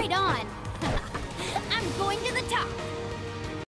Right on! I'm going to the top!